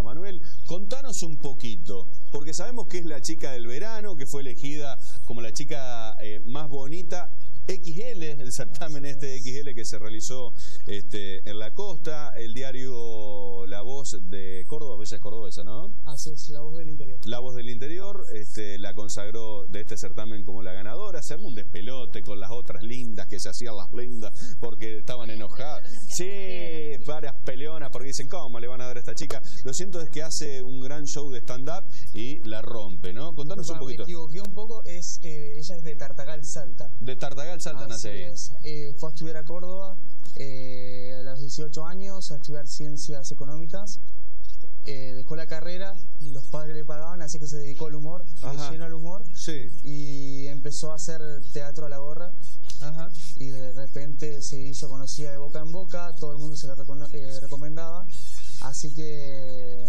Manuel. Contanos un poquito, porque sabemos que es la chica del verano, que fue elegida como la chica eh, más bonita. XL, el certamen este XL que se realizó este, en la costa, el diario La Voz de Córdoba, Bella Cordobesa, ¿no? Así es, La Voz del Interior. La Voz del Interior este, la consagró de este certamen como la ganadora, se armó un despelote con las otras lindas que se hacían las lindas porque estaban enojadas. Sí, varias peleonas porque dicen, ¿cómo le van a dar a esta chica? Lo siento es que hace un gran show de stand-up y la rompe, ¿no? Contanos un poquito. Me equivoqué un poco, es, eh, ella es de Tartagal, Salta. De Tartagal, Salta, nace ahí. Eh, fue a estudiar a Córdoba eh, a los 18 años, a estudiar ciencias económicas. Eh, dejó la carrera, los padres le pagaban, así que se dedicó al humor, se llenó al humor sí. y empezó a hacer teatro a la gorra. Ajá. Y de repente se hizo conocida de boca en boca, todo el mundo se la eh, recomendaba. Así que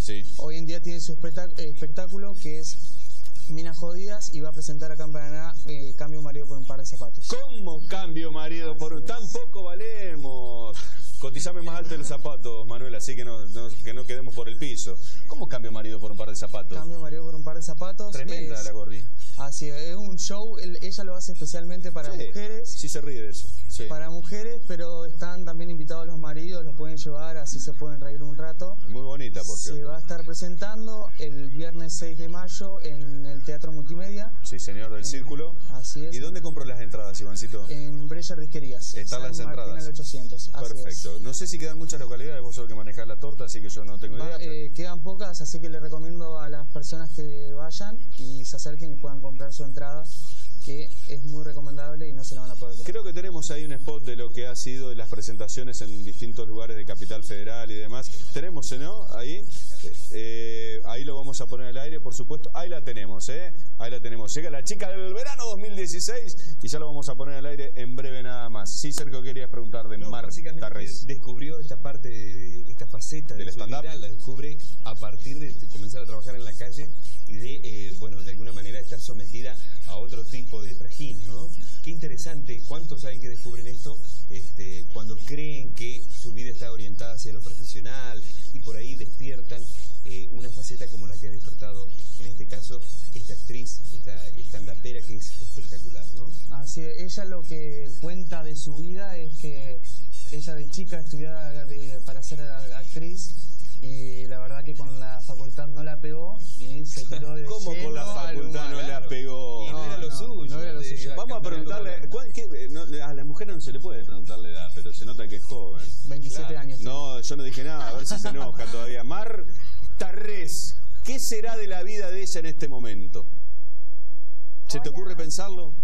sí. hoy en día tiene su espectáculo que es Minas Jodidas y va a presentar acá en Paraná eh, Cambio Marido por un par de zapatos. ¿Cómo cambio marido por un? Tampoco valemos. Cotizame más alto el zapato, Manuel, así que no, que no quedemos por el piso. ¿Cómo cambio marido por un par de zapatos? Cambio marido por un par de zapatos. Tremenda la Gordi. Así es, es un show, ella lo hace especialmente para mujeres. Sí, se ríe de eso. Para mujeres, pero están también invitados los maridos, los pueden llevar, así se pueden reír un rato. Muy bonita, por Se va a estar presentando el viernes 6 de mayo en el Teatro Multimedia. Sí, señor, del Círculo. Así es. ¿Y dónde compro las entradas, Ivancito? En Breyer Disquerías. Están las entradas. En el 800. Perfecto. No sé si quedan muchas localidades, vos sos que manejar la torta, así que yo no tengo idea. Eh, quedan pocas, así que le recomiendo a las personas que vayan y se acerquen y puedan comprar su entrada que es muy recomendable y no se la van a poder Creo que tenemos ahí un spot de lo que ha sido las presentaciones en distintos lugares de Capital Federal y demás. Tenemos, ¿no? Ahí. Eh, ahí lo vamos a poner al aire, por supuesto. Ahí la tenemos, ¿eh? Ahí la tenemos. Llega la chica del verano 2016 y ya lo vamos a poner al aire en breve nada más. Sí, Sergio, querías preguntar de no, Mar Tarrés. Descubrió esta parte, de, esta faceta del stand-up. La descubre a partir de comenzar a trabajar en la calle y de, eh, bueno, de alguna manera tipo de trajín, ¿no? Qué interesante, ¿cuántos hay que descubren esto este, cuando creen que su vida está orientada hacia lo profesional y por ahí despiertan eh, una faceta como la que ha despertado en este caso esta actriz, esta estandapera que es espectacular, ¿no? Así ella lo que cuenta de su vida es que ella de chica estudiaba para ser actriz y la verdad que con la facultad no la pegó y se tiró de ¿Cómo con la facultad no la pegó? No, era lo suyo. Vamos a preguntarle, a la mujer no se le puede preguntarle edad, pero se nota que es joven. 27 años. No, yo no dije nada, a ver si se enoja todavía. Mar Tarrés, ¿qué será de la vida de ella en este momento? ¿Se te ocurre pensarlo?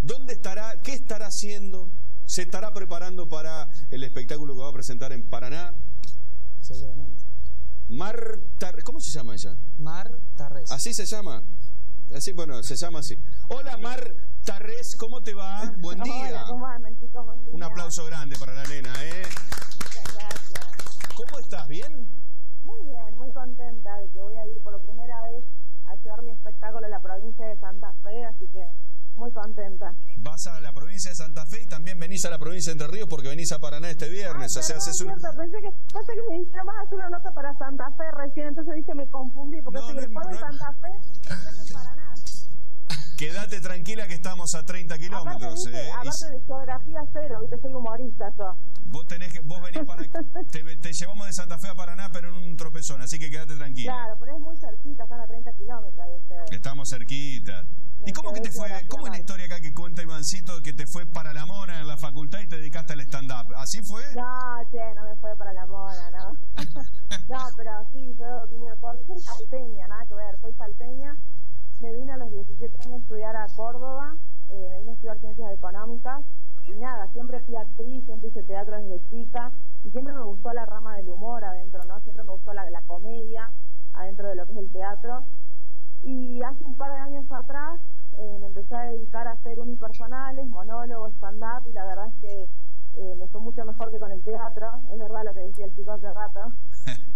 ¿Dónde estará? ¿Qué estará haciendo? ¿Se estará preparando para el espectáculo que va a presentar en Paraná? Seguramente. Mar ¿Cómo se llama ella? Mar Tarrés. ¿Así se llama? Así, bueno, se llama así. Hola Mar Tarrés, ¿cómo te va? Buen día. ¿cómo andan, chicos? Buen día. Un aplauso grande para la nena, ¿eh? Muchas gracias. ¿Cómo estás? ¿Bien? Muy bien, muy contenta de que voy a ir por primera vez a llevar mi espectáculo a la provincia de Santa Fe, así que muy contenta. Vas a la provincia de Santa Fe y también venís a la provincia de Entre Ríos porque venís a Paraná este viernes. Ah, o sea, haces un... Pensé que, pensé que me hicieron más hacer una nota para Santa Fe recién, entonces dije me confundí porque No, si no, después no. Santa Fe. Quédate tranquila que estamos a 30 Aparte, kilómetros. viste, ¿eh? Aparte de geografía cero, viste, soy humorista yo. vos, tenés que, vos venís para... te, te llevamos de Santa Fe a Paraná, pero en un tropezón, así que quédate tranquila. Claro, pero es muy cerquita, están a 30 kilómetros. Estamos cerquita. ¿Y cómo que te fue? ¿Cómo es la historia acá que cuenta Ivancito que te fue para la mona en la facultad y te dedicaste al stand-up? ¿Así fue? No, che, no me fue para la mona, ¿no? no, pero sí, yo vine a Córdoba. Soy salteña, nada que ver, soy salteña. Me vine a los 17 años a estudiar a Córdoba, me vine a estudiar ciencias económicas. Y nada, siempre fui actriz, siempre hice teatro desde chica. Y siempre me gustó la rama del humor adentro, ¿no? Siempre me gustó la, la comedia adentro de lo que es el teatro. Y hace un par de años atrás eh, me empecé a dedicar a hacer unipersonales, monólogos, stand-up, y la verdad es que eh, me fue mucho mejor que con el teatro, es verdad lo que decía el chico hace rato.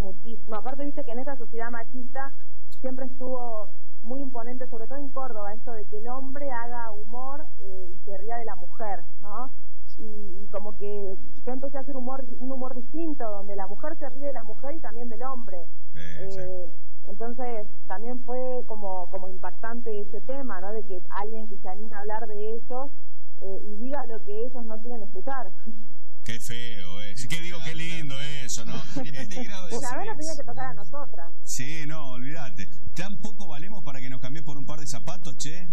muchísimo. Aparte, viste que en esta sociedad machista siempre estuvo muy imponente, sobre todo en Córdoba, esto de que el hombre haga humor eh, y se ría de la mujer, ¿no? Y, como que yo empecé a hacer humor, un humor distinto, donde la mujer se ríe de la mujer y también del hombre. Eh, eh entonces, también fue como, como impactante ese tema, ¿no? De que alguien que se anime a hablar de ellos eh, y diga lo que ellos no quieren escuchar. Qué feo es. ¿Qué digo? Qué lindo eso, ¿no? Este nos tenía que tocar a nosotras. Sí, no, olvídate. ¿Tampoco valemos para que nos cambie por un par de zapatos, che?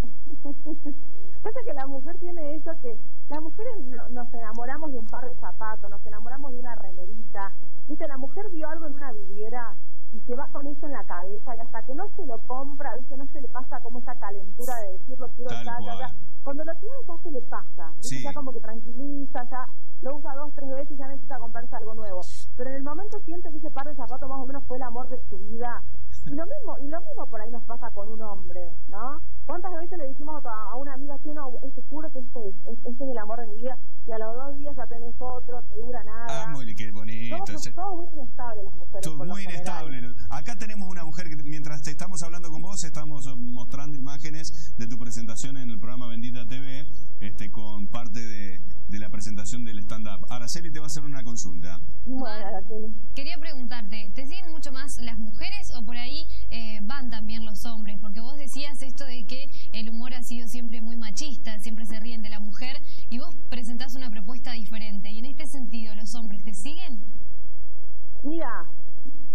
Pasa que la mujer tiene eso que las mujeres no- nos enamoramos de un par de zapatos, nos enamoramos de una remerita. Viste, la mujer vio algo en una va con eso en la cabeza y hasta que no se lo compra, viste, no se le pasa como esa calentura de decirlo quiero Tal ya, ya, cual. ya. Cuando lo tiene ya se le pasa, Sí. ya como que tranquiliza, ya lo usa dos, tres veces y ya necesita comprarse algo nuevo. Pero en el momento siente que ese par de zapatos más o menos fue el amor de su vida. Y lo mismo, y lo mismo por ahí nos pasa con un hombre, ¿no? ¿Cuántas veces le dijimos a, a una amiga que no, es juro que este, es- este es el amor de mi vida y a los dos días ya tenés otro, que dura nada. Ah, muy qué bonito. somos, ese- somos muy inestables las mujeres. Todo por lo muy general. inestable. Acá tenemos una mujer que mientras te estamos hablando con vos, estamos eh, mostrando imágenes de tu presentación en el programa Bendita TV, este, con parte de, de la presentación del stand-up. Araceli te va a hacer una consulta. Bueno, Araceli. Quería preguntarte, ¿te siguen mucho más las mujeres o por ahí eh, van también los hombres? Porque vos decías esto de que el humor ha sido siempre muy machista, siempre se ríen de la mujer y vos presentás una propuesta diferente. Y en este sentido, ¿los hombres te siguen? Mira,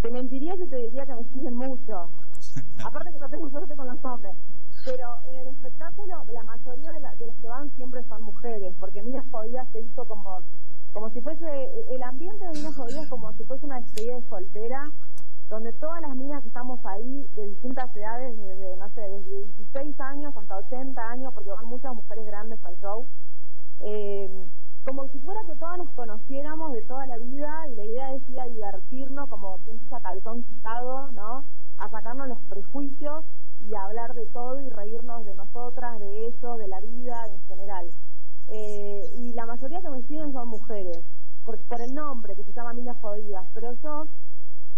te mentiría si te diría que me siguen mucho. Aparte que no tengo suerte con los hombres. Pero en el espectáculo, la mayoría de, la- de los que van siempre son mujeres, porque Minas Jodidas se hizo como, como si fuese, el ambiente de Minas Jodidas como si fuese una despedida de soltera, donde todas las minas que estamos ahí, de distintas edades, desde, no sé, desde 16 años hasta 80 años, porque van muchas mujeres grandes al show, eh, como si fuera que todas nos conociéramos de toda la vida y la idea es ir a divertirnos como quien usa calzón quitado, ¿no? A sacarnos los prejuicios y a hablar de todo y reírnos de nosotras, de ellos, de la vida en general. Eh, y la mayoría que me siguen son mujeres, por, por el nombre, que se llama Minas Jodidas, pero yo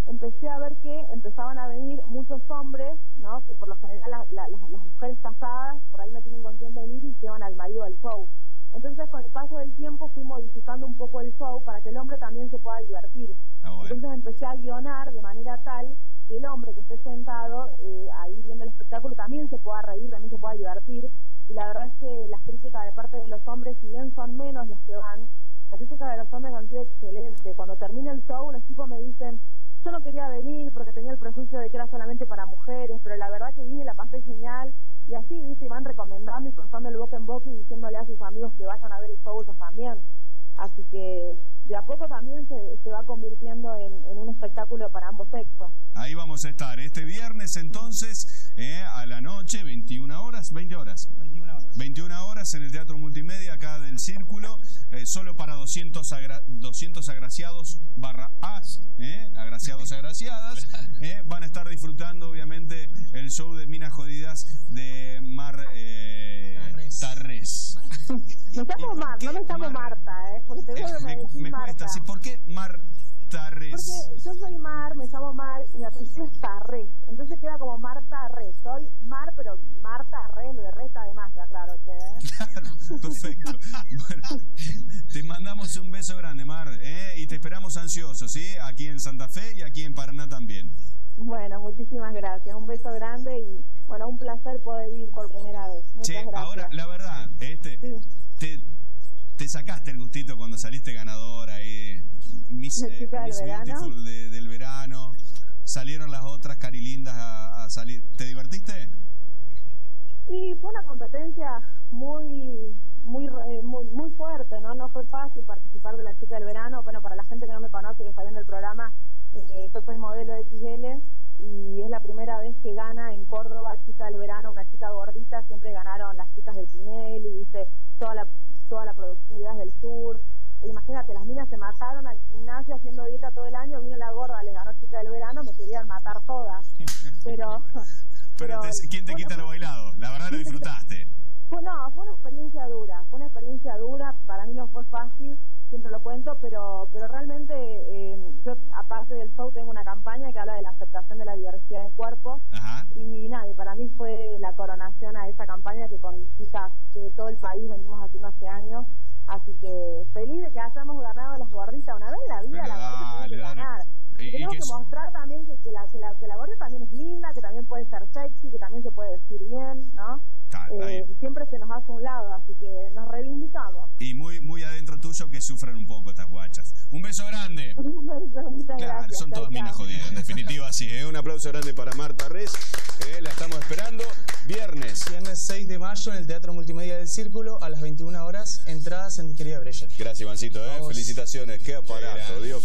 empecé a ver que empezaban a venir muchos hombres, ¿no? Que por lo general la- la- las, las mujeres casadas por ahí no tienen con quién venir y llevan al marido al show. Entonces, con el paso del tiempo fui modificando un poco el show para que el hombre también se pueda divertir. Ah, bueno. Entonces empecé a guionar de manera tal el hombre que esté sentado eh, ahí viendo el espectáculo también se pueda reír, también se pueda divertir. Y la verdad es que las críticas de parte de los hombres, si bien son menos las que van, las críticas de los hombres han sido excelentes. Cuando termina el show, los chicos me dicen, yo no quería venir porque tenía el prejuicio de que era solamente para mujeres, pero la verdad que vine, la pasé genial. Y así, viste, van recomendando y pasando el boca en boca y diciéndole a sus amigos que vayan a ver el show ellos también. Así que de a poco también se, se va convirtiendo en, en un espectáculo para ambos sexos. Ahí vamos a estar este viernes entonces eh, a la noche, 21 horas, 20 horas. 21 horas. 21 horas en el Teatro Multimedia acá del Círculo, eh, solo para 200, agra- 200 agraciados barra as, eh, agraciados agraciadas, eh, van a estar disfrutando obviamente el show de Minas Jodidas de Mar eh. Tarrés. Me llamo ¿Y por Mar, no me llamo Mar? Marta, ¿eh? Porque te veo que me, me, decís me Marta. cuesta, ¿sí? ¿por qué Mar Tarrés? Porque yo soy me llamo Mar y mi apellido es Tarrés. Entonces queda como Marta Res. Soy Mar, pero Marta Res, lo de Res además, ya claro. Que, ¿eh? Perfecto. Bueno, te mandamos un beso grande, Mar, ¿eh? y te esperamos ansiosos, ¿sí? Aquí en Santa Fe y aquí en Paraná también. Bueno, muchísimas gracias. Un beso grande y bueno, un placer poder ir por primera vez. Muchas Che, gracias. ahora, la verdad, este, Sí. te, te sacaste el gustito cuando saliste ganadora ahí, Miss, ¿La eh, Miss verano? Beautiful de- del verano. Salieron las otras carilindas a, a salir. ¿Te divertiste? Y fue una competencia muy muy eh, muy muy fuerte, ¿no? No fue fácil participar de la chica del verano. Bueno, para la gente que no me conoce, que está viendo el programa, eh, yo soy modelo de XL y es la primera vez que gana en Córdoba chica del verano, una chica gordita. Siempre ganaron las chicas de Tinelli, viste, toda la toda la productividad del sur. E imagínate, las minas se mataron al gimnasio haciendo dieta todo el año, vino la gorda, le ganó chica del verano, me querían matar todas. Pero Pero te- ¿quién te fue- quita lo bailado? La verdad lo disfrutaste. fue, no, fue una experiencia dura, fue una experiencia dura, para mí no fue fácil, siempre lo cuento, pero pero realmente eh, yo, aparte del show, tengo una campaña que habla de la aceptación de la diversidad de cuerpos, Ajá. y nada, y para mí fue la coronación a esa campaña que con chicas de todo el país venimos haciendo hace años, Así que feliz de que hayamos ganado las gorditas una vez en la vida, Pero la tiene que ganar. Y- tenemos que que mostrar también que, que la, que, la, que la gordita también es linda, que también puede ser sexy, que también se puede vestir bien, ¿no? Eh, siempre se nos hace un lado, así que nos reivindicamos. Y muy, muy adentro tuyo que sufren un poco estas guachas. Un beso grande. Muchas Claro, gracias. son todas minas jodidas, en definitiva así. Eh, un aplauso grande para Marta Res. eh, la estamos esperando. Viernes. Viernes 6 de mayo en el Teatro Multimedia del Círculo a las 21 horas. Entradas en Disquería Breyer. Gracias, Ivancito. eh. Felicitaciones. Qué aparato. Dios